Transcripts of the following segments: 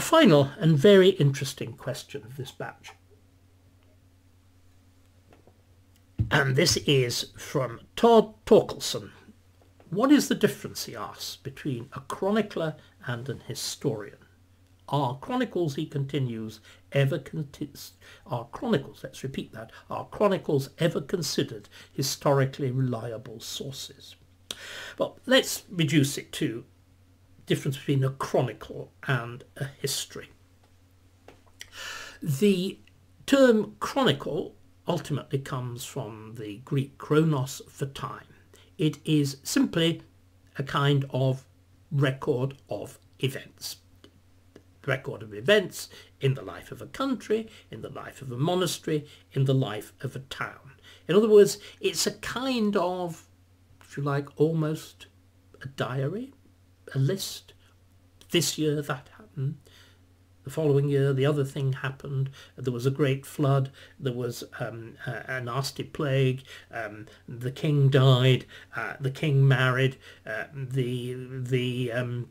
A final and very interesting question of this batch. And this is from Todd Torkelson. What is the difference, he asks, between a chronicler and an historian? Are chronicles, he continues, ever con- are chronicles, let's repeat that, are chronicles ever considered historically reliable sources? Well, let's reduce it to difference between a chronicle and a history. The term chronicle ultimately comes from the Greek chronos for time. It is simply a kind of record of events. Record of events in the life of a country, in the life of a monastery, in the life of a town. In other words, it's a kind of, if you like, almost a diary, a list. This year that happened. The following year, the other thing happened. There was a great flood. There was um, a, a, nasty plague. Um, the king died. Uh, the king married. Uh, the the, um,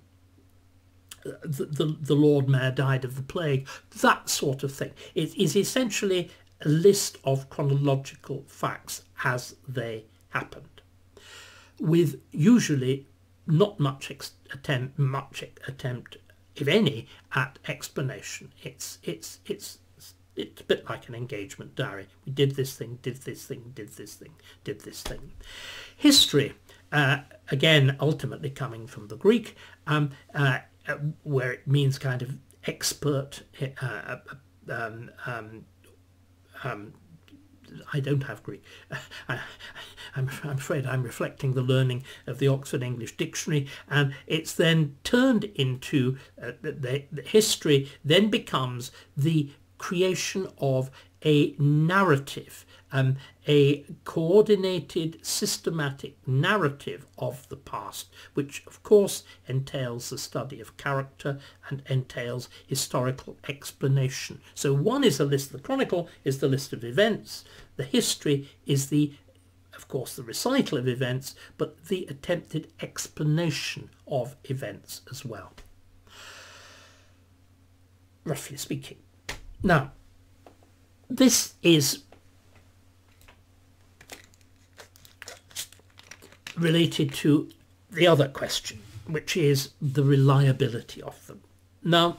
the the the Lord Mayor died of the plague. That sort of thing. It is essentially a list of chronological facts as they happened, with usually not much attempt much attempt if any, at explanation. It's it's it's it's a bit like an engagement diary. We did this thing, did this thing, did this thing, did this thing. History, uh, again, ultimately coming from the Greek, um, uh, uh where it means kind of expert uh, uh, um, um, um I don't have Greek. I, am afraid I'm reflecting the learning of the Oxford English Dictionary, and it's then turned into uh, the, the history. Then becomes the creation of a narrative um, a coordinated, systematic narrative of the past, which of course entails the study of character and entails historical explanation. So one is a list, the chronicle is the list of events, the history is the of course the recital of events, but the attempted explanation of events as well. Roughly speaking. Now, this is related to the other question, which is the reliability of them. Now,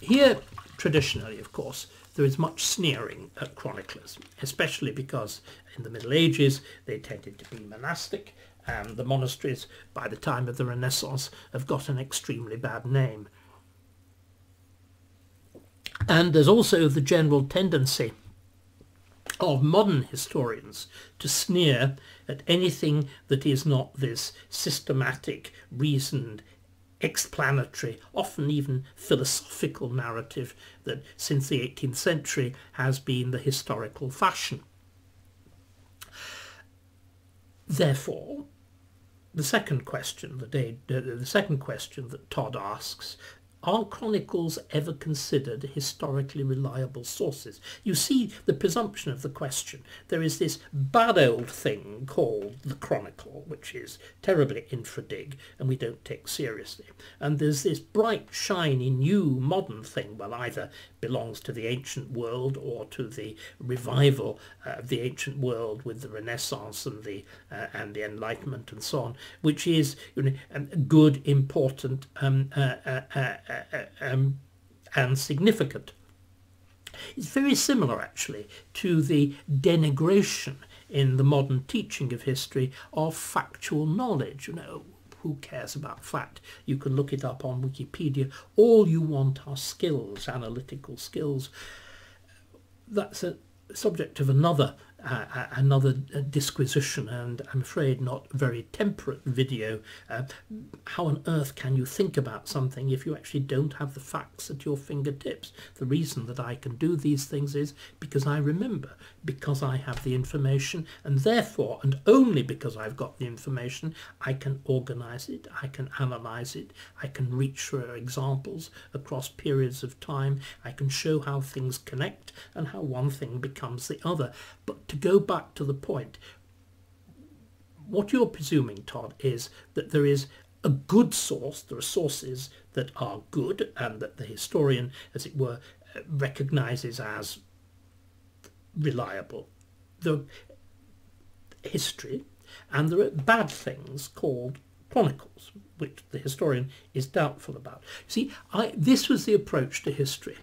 here, traditionally, of course, there is much sneering at chroniclers, especially because in the Middle Ages they tended to be monastic, and the monasteries, by the time of the Renaissance, have got an extremely bad name. And there's also the general tendency of modern historians to sneer at anything that is not this systematic, reasoned, explanatory, often even philosophical narrative that since the 18th century has been the historical fashion. Therefore, the second question, the, day, uh, the second question that Todd asks are chronicles ever considered historically reliable sources? You see the presumption of the question. There is this bad old thing called the chronicle, which is terribly infradig and we don't take seriously. And there's this bright, shiny, new, modern thing, well, either belongs to the ancient world or to the revival uh, of the ancient world with the Renaissance and the uh, and the Enlightenment and so on, which is you know, um, good, important, um, uh, uh, uh, um, and significant. It's very similar, actually, to the denigration in the modern teaching of history of factual knowledge. You know, who cares about fact? You can look it up on Wikipedia. All you want are skills, analytical skills. That's a subject of another uh, another disquisition and I'm afraid not very temperate video. Uh, how on earth can you think about something if you actually don't have the facts at your fingertips? The reason that I can do these things is because I remember, because I have the information and therefore, and only because I've got the information, I can organize it, I can analyze it, I can reach for examples across periods of time, I can show how things connect and how one thing becomes the other. But to go back to the point, what you're presuming, Todd, is that there is a good source, there are sources that are good and that the historian, as it were, recognizes as reliable. The history, and there are bad things called chronicles, which the historian is doubtful about. See, I, this was the approach to history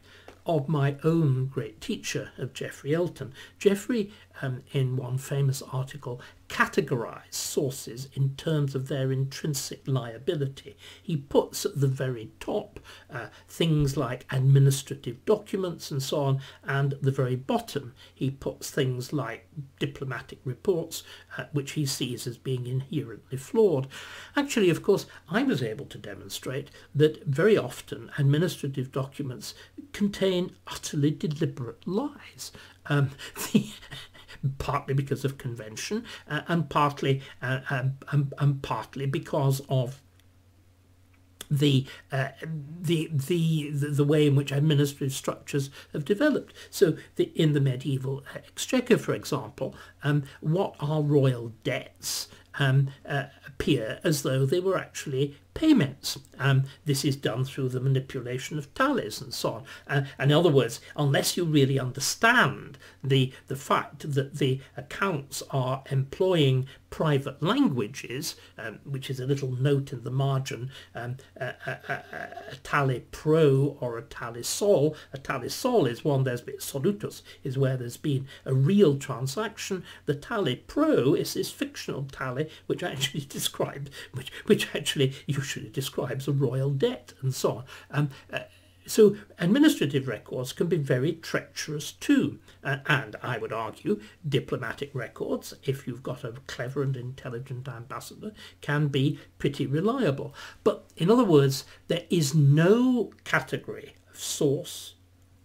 of my own great teacher of Geoffrey Elton. Geoffrey, um, in one famous article, categorise sources in terms of their intrinsic liability. He puts at the very top uh, things like administrative documents and so on, and at the very bottom he puts things like diplomatic reports, uh, which he sees as being inherently flawed. Actually, of course, I was able to demonstrate that very often administrative documents contain utterly deliberate lies. Um, the, partly because of convention uh, and partly uh, um, and, and partly because of the, uh, the, the the way in which administrative structures have developed. So the, in the medieval exchequer, for example, um, what are royal debts um, uh, appear as though they were actually payments. Um, this is done through the manipulation of tallies and so on. Uh, in other words, unless you really understand the, the fact that the accounts are employing private languages, um, which is a little note in the margin, um, a, a, a, a, tally pro or a tally sol. A tally sol is one there's been solutus, is where there's been a real transaction. The tally pro is this fictional tally which actually describes, which, which actually usually describes a royal debt and so on. Um, uh, so administrative records can be very treacherous too. Uh, and I would argue diplomatic records, if you've got a clever and intelligent ambassador, can be pretty reliable. But in other words, there is no category of source,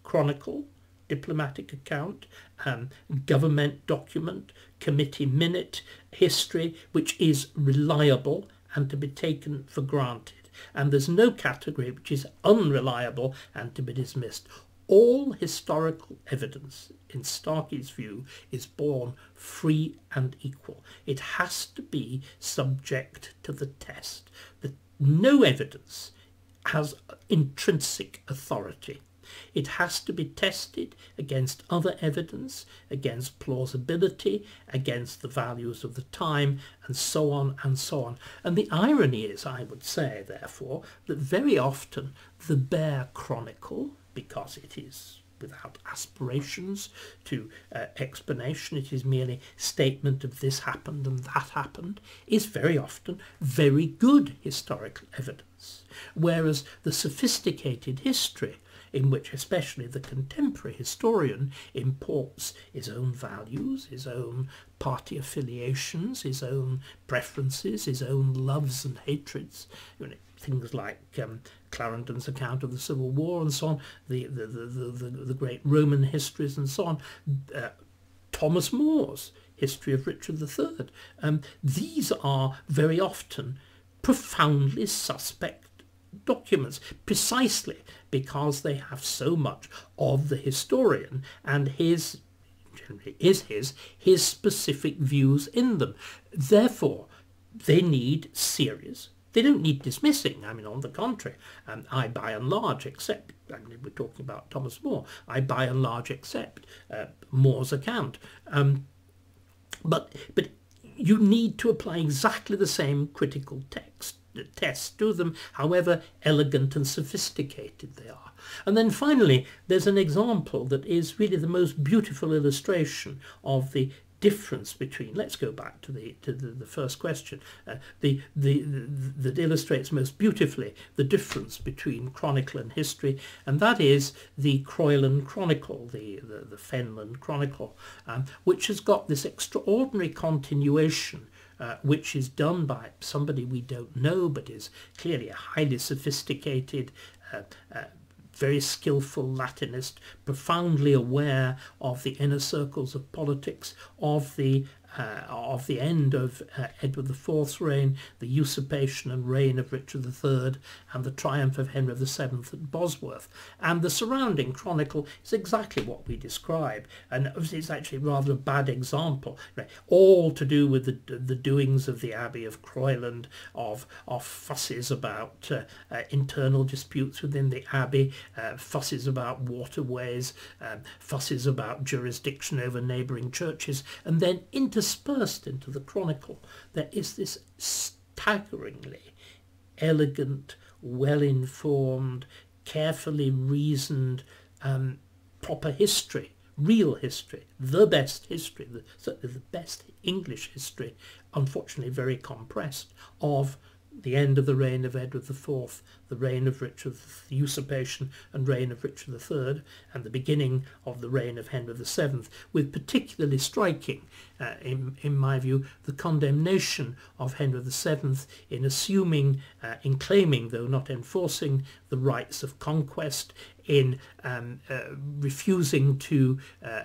chronicle, diplomatic account, um, government document, committee minute, history, which is reliable and to be taken for granted and there's no category which is unreliable and to be dismissed. All historical evidence, in Starkey's view, is born free and equal. It has to be subject to the test. The, no evidence has intrinsic authority. It has to be tested against other evidence, against plausibility, against the values of the time, and so on and so on. And the irony is, I would say, therefore, that very often the bare chronicle, because it is without aspirations to uh, explanation, it is merely statement of this happened and that happened, is very often very good historical evidence. Whereas the sophisticated history in which especially the contemporary historian imports his own values, his own party affiliations, his own preferences, his own loves and hatreds, you know, things like um, Clarendon's account of the Civil War and so on, the, the, the, the, the great Roman histories and so on, uh, Thomas More's history of Richard III. Um, these are very often profoundly suspect documents precisely because they have so much of the historian and his generally is his his specific views in them therefore they need serious they don't need dismissing. I mean, on the contrary, um, I by and large accept, I mean, we're talking about Thomas More, I by and large accept uh, More's account. Um, but, but you need to apply exactly the same critical text tests to them, however elegant and sophisticated they are. And then finally, there's an example that is really the most beautiful illustration of the difference between let's go back to the to the, the first question uh, the, the, the that illustrates most beautifully the difference between chronicle and history and that is the Croyland Chronicle the the, the Fenland Chronicle um, which has got this extraordinary continuation uh, which is done by somebody we don't know but is clearly a highly sophisticated, uh, uh, very skillful Latinist, profoundly aware of the inner circles of politics, of the uh, of the end of uh, Edward IV's reign, the usurpation and reign of Richard III, and the triumph of Henry VII at Bosworth. And the surrounding chronicle is exactly what we describe, and it's actually rather a bad example. All to do with the, the doings of the Abbey of Croyland, of, of fusses about uh, uh, internal disputes within the Abbey, uh, fusses about waterways, um, fusses about jurisdiction over neighbouring churches, and then interspersed into the chronicle there is this staggeringly elegant, well-informed, carefully reasoned, um, proper history, real history, the best history, the, certainly the best English history, unfortunately very compressed, of the end of the reign of Edward IV, the reign of Richard, the usurpation and reign of Richard III, and the beginning of the reign of Henry VII, with particularly striking, uh, in, in my view, the condemnation of Henry VII in assuming, uh, in claiming, though not enforcing, the rights of conquest, in um, uh, refusing to uh,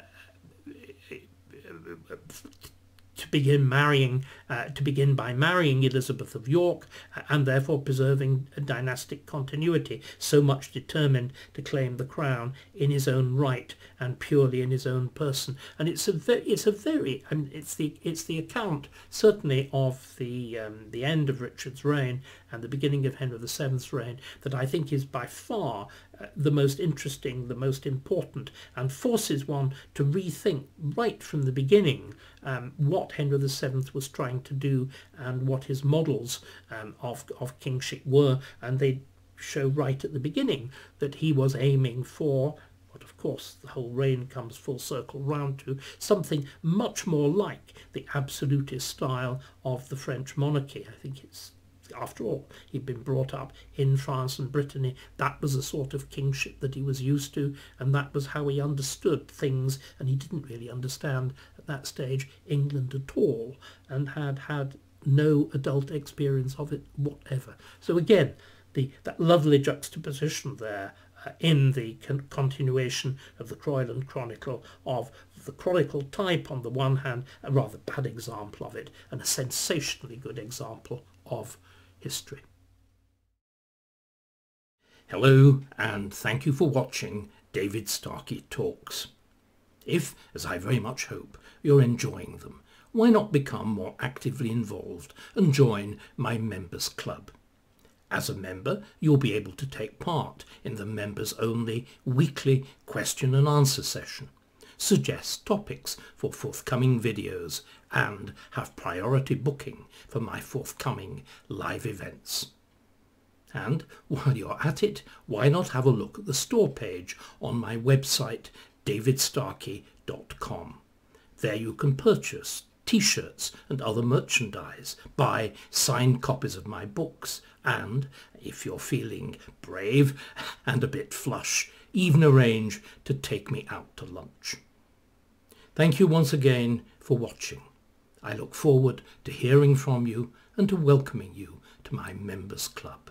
to begin marrying, uh, to begin by marrying Elizabeth of York uh, and therefore preserving a dynastic continuity, so much determined to claim the crown in his own right and purely in his own person. And it's a very, it's a very, I mean, it's the it's the account certainly of the um, the end of Richard's reign and the beginning of Henry VII's reign that I think is by far the most interesting, the most important, and forces one to rethink right from the beginning um, what Henry VII was trying to do and what his models um, of, of kingship were. And they show right at the beginning that he was aiming for but of course the whole reign comes full circle round to, something much more like the absolutist style of the French monarchy. I think it's after all, he'd been brought up in France and Brittany. That was the sort of kingship that he was used to, and that was how he understood things. And he didn't really understand at that stage England at all, and had had no adult experience of it whatever. So again, the that lovely juxtaposition there uh, in the con- continuation of the Croyland Chronicle of the chronicle type on the one hand, a rather bad example of it, and a sensationally good example of history. Hello, and thank you for watching David Starkey Talks. If, as I very much hope, you're enjoying them, why not become more actively involved and join my members club? As a member, you'll be able to take part in the members-only weekly question and answer session, suggest topics for forthcoming videos and have priority booking for my forthcoming live events. And while you're at it, why not have a look at the store page on my website davidstarkey.com. There you can purchase t-shirts and other merchandise, buy signed copies of my books, and, if you're feeling brave and a bit flush, even arrange to take me out to lunch. Thank you once again for watching. I look forward to hearing from you and to welcoming you to my members club.